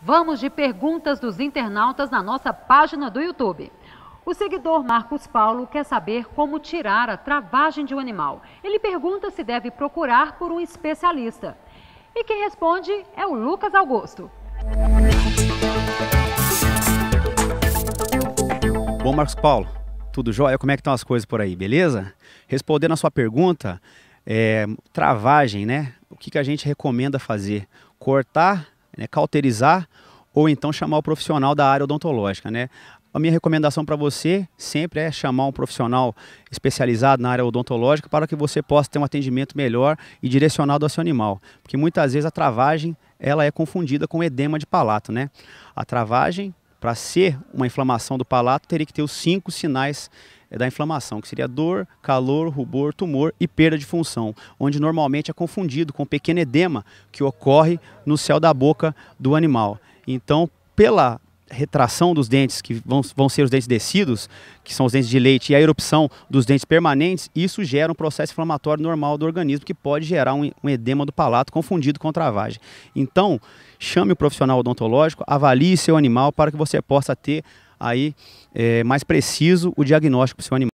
Vamos de perguntas dos internautas na nossa página do YouTube. O seguidor Marcos Paulo quer saber como tirar a travagem de um animal. Ele pergunta se deve procurar por um especialista. E quem responde é o Lucas Augusto. Bom, Marcos Paulo, tudo jóia? Como é que estão as coisas por aí, beleza? Respondendo a sua pergunta, é, travagem, né? O que, que a gente recomenda fazer? Cortar, né, cauterizar ou então chamar o profissional da área odontológica, né? A minha recomendação para você sempre é chamar um profissional especializado na área odontológica para que você possa ter um atendimento melhor e direcionado ao seu animal. Porque muitas vezes a travagem ela é confundida com edema de palato, né? A travagem, para ser uma inflamação do palato, teria que ter os cinco sinais da inflamação, que seria dor, calor, rubor, tumor e perda de função, onde normalmente é confundido com pequeno edema que ocorre no céu da boca do animal. Então, pela retração dos dentes, que vão, vão ser os dentes descidos, que são os dentes de leite, e a erupção dos dentes permanentes, isso gera um processo inflamatório normal do organismo que pode gerar um, um edema do palato confundido com travagem. Então, chame o profissional odontológico, avalie seu animal para que você possa ter aí é, mais preciso o diagnóstico para o seu animal.